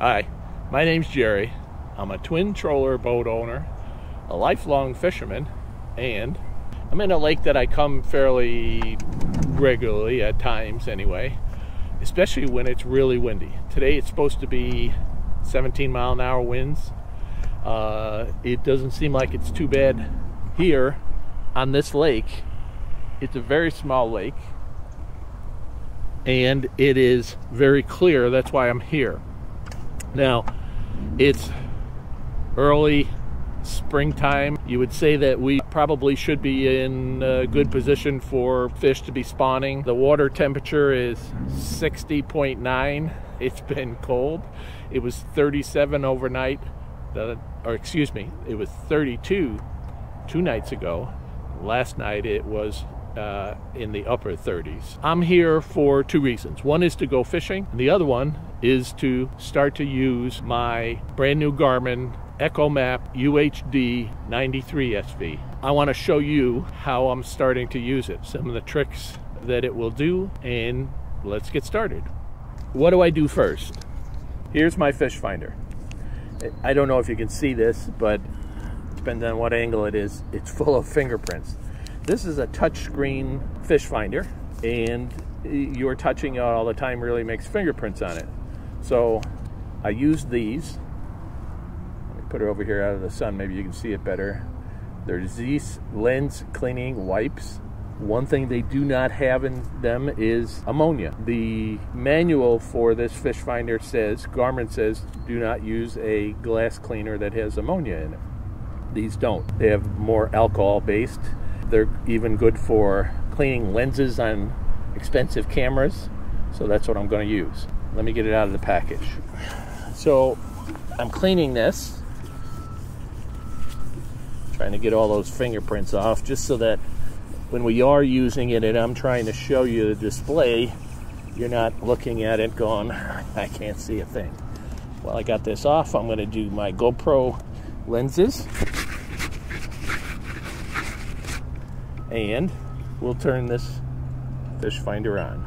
Hi, my name's Gerry. I'm a twin troller boat owner, a lifelong fisherman, and I'm in a lake that I come fairly regularly at times anyway, especially when it's really windy. Today it's supposed to be 17 mile an hour winds. Uh, it doesn't seem like it's too bad here on this lake. It's a very small lake and it is very clear. That's why I'm here. Now, it's early springtime. You would say that we probably should be in a good position for fish to be spawning. The water temperature is 60.9. It's been cold. It was 37 overnight. or excuse me, it was 32 two nights ago. Last night it was uh, in the upper 30s. I'm here for two reasons. One is to go fishing, and the other one is to start to use my brand new Garmin EchoMap UHD 93 SV. I want to show you how I'm starting to use it, some of the tricks that it will do, and let's get started. What do I do first? Here's my fish finder. I don't know if you can see this, but depending on what angle it is, it's full of fingerprints. This is a touchscreen fish finder, and you're touching it all the time really makes fingerprints on it. So I use these. Let me put it over here out of the sun, maybe you can see it better. They're lens cleaning wipes. One thing they do not have in them is ammonia. The manual for this fish finder says, Garmin says, do not use a glass cleaner that has ammonia in it. These don't. They have more alcohol based they're even good for cleaning lenses on expensive cameras. So that's what I'm going to use. Let me get it out of the package. So I'm cleaning this, trying to get all those fingerprints off just so that when we are using it and I'm trying to show you the display, you're not looking at it going, I can't see a thing. While I got this off, I'm going to do my GoPro lenses. And we'll turn this fish finder on.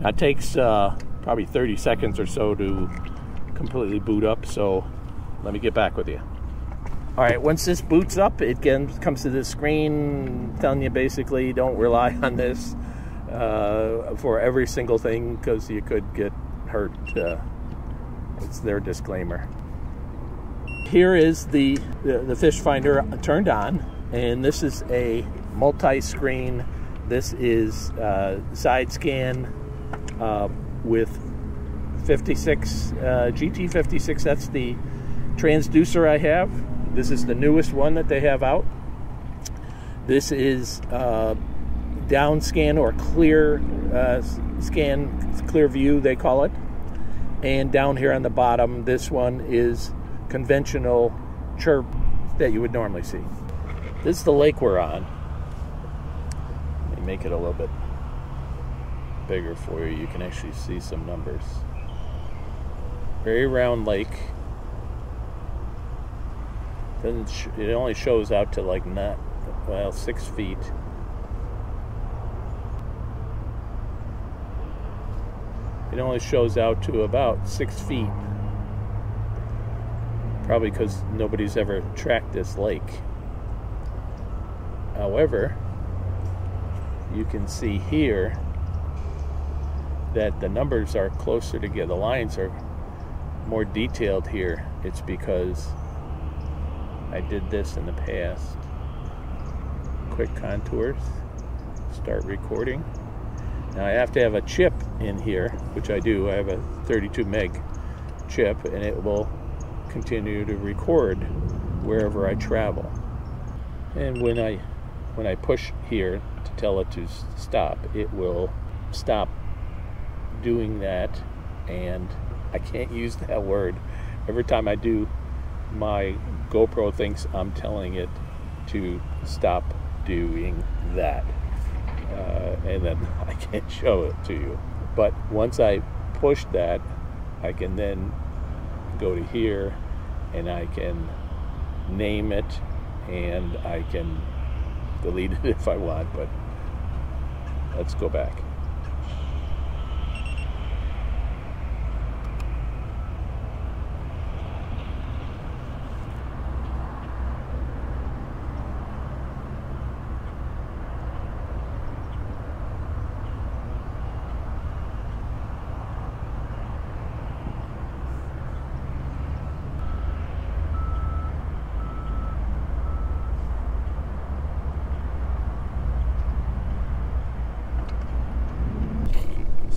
Now it takes uh, probably 30 seconds or so to completely boot up, so let me get back with you. All right, once this boots up, it comes to this screen telling you basically don't rely on this uh, for every single thing because you could get hurt. Uh, it's their disclaimer here is the, the, the fish finder turned on, and this is a multi-screen. This is uh, side scan uh, with 56 uh, GT56. That's the transducer I have. This is the newest one that they have out. This is uh, down scan or clear uh, scan, clear view they call it. And down here on the bottom, this one is conventional chirp that you would normally see. This is the lake we're on. Let me make it a little bit bigger for you. You can actually see some numbers. Very round lake. Doesn't it only shows out to like not well six feet. It only shows out to about six feet probably because nobody's ever tracked this lake. However, you can see here that the numbers are closer together. The lines are more detailed here. It's because I did this in the past. Quick contours. Start recording. Now I have to have a chip in here, which I do. I have a 32 meg chip, and it will continue to record wherever I travel. And when I when I push here to tell it to stop, it will stop doing that and I can't use that word. Every time I do, my GoPro thinks I'm telling it to stop doing that. Uh, and then I can't show it to you. But once I push that, I can then go to here and I can name it and I can delete it if I want, but let's go back.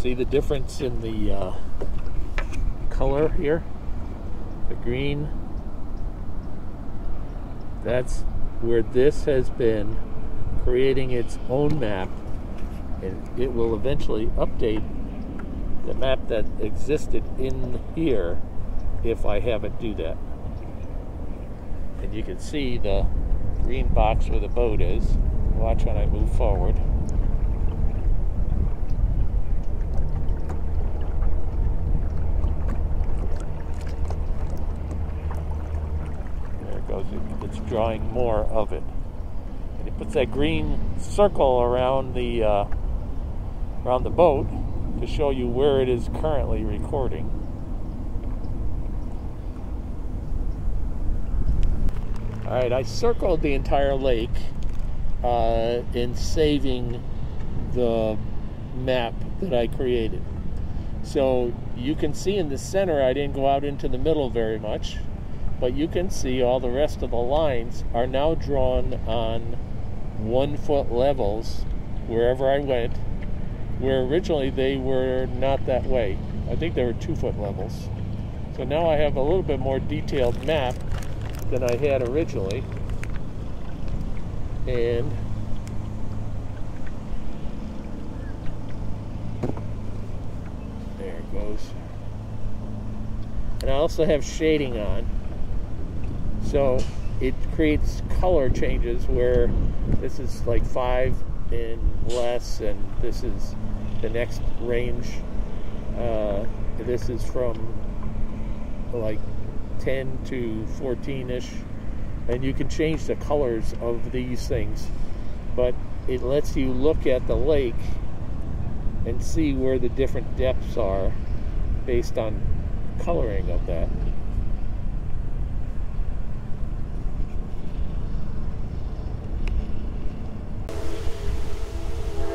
See the difference in the uh, color here? The green. That's where this has been creating its own map and it will eventually update the map that existed in here if I have it do that. And you can see the green box where the boat is. Watch when I move forward. There it Drawing more of it. And it puts that green circle around the uh, around the boat to show you where it is currently recording. All right, I circled the entire lake uh, in saving the map that I created. So you can see in the center, I didn't go out into the middle very much, but you can see all the rest of the lines are now drawn on one foot levels wherever I went where originally they were not that way. I think they were two foot levels. So now I have a little bit more detailed map than I had originally. And there it goes. And I also have shading on. So it creates color changes where this is like five and less and this is the next range. Uh, this is from like 10 to 14 ish, and you can change the colors of these things, but it lets you look at the lake and see where the different depths are based on coloring of that.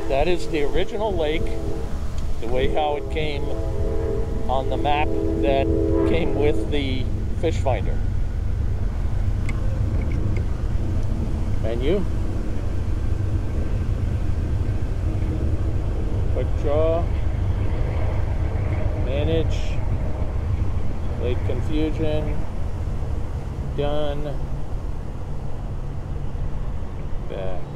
That is the original lake, the way how it came on the map that came with the fish finder. Menu. Quick draw. Manage. Lake confusion. Done. Back.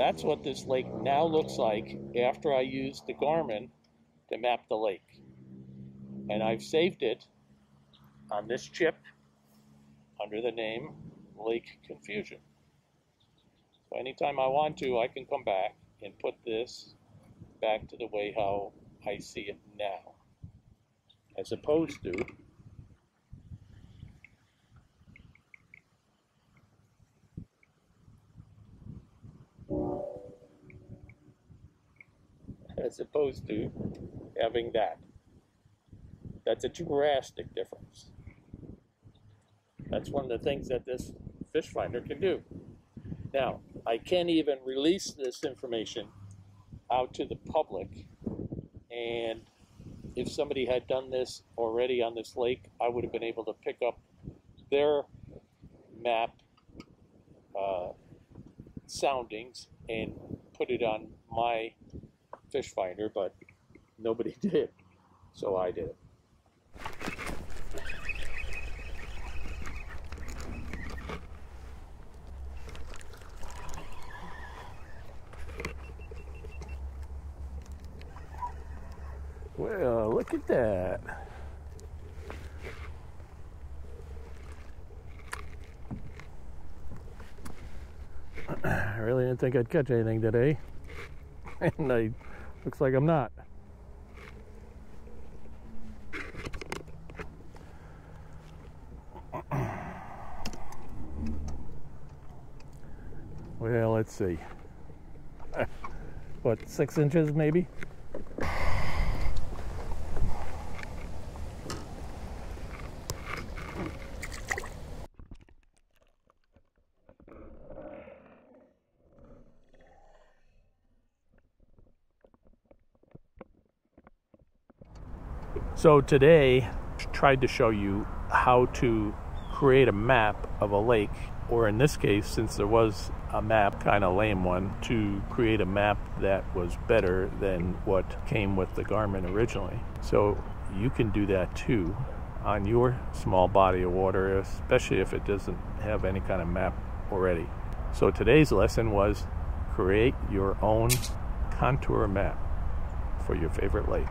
That's what this lake now looks like after I used the Garmin to map the lake. And I've saved it on this chip under the name Lake Confusion. So anytime I want to, I can come back and put this back to the way how I see it now. As opposed to as opposed to having that. That's a drastic difference. That's one of the things that this fish finder can do. Now, I can't even release this information out to the public. And if somebody had done this already on this lake, I would have been able to pick up their map uh, soundings and put it on my fish finder, but nobody did. So I did. Well, look at that. I really didn't think I'd catch anything today. and I Looks like I'm not. Well, let's see. What, six inches maybe? So today, tried to show you how to create a map of a lake, or in this case, since there was a map, kind of lame one, to create a map that was better than what came with the Garmin originally. So you can do that too on your small body of water, especially if it doesn't have any kind of map already. So today's lesson was create your own contour map for your favorite lake.